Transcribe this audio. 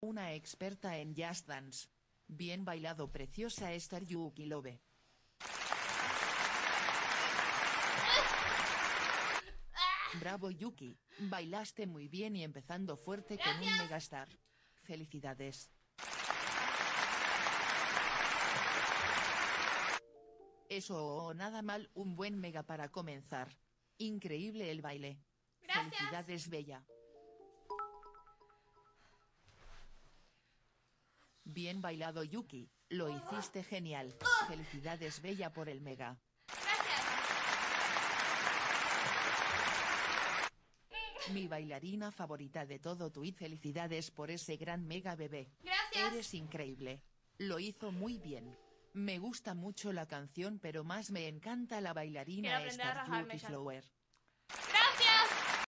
Una experta en jazz dance. Bien bailado preciosa Star Yuki Lobe. Bravo Yuki, bailaste muy bien y empezando fuerte con un megastar. Felicidades. Eso o nada mal, un buen mega para comenzar. Increíble el baile. Gracias. Felicidades Bella. Bien bailado Yuki, lo hiciste genial. Felicidades Bella por el mega. Mi bailarina favorita de todo tweet felicidades por ese gran mega bebé. Gracias. Eres increíble. Lo hizo muy bien. Me gusta mucho la canción pero más me encanta la bailarina Star Yuki. Flower.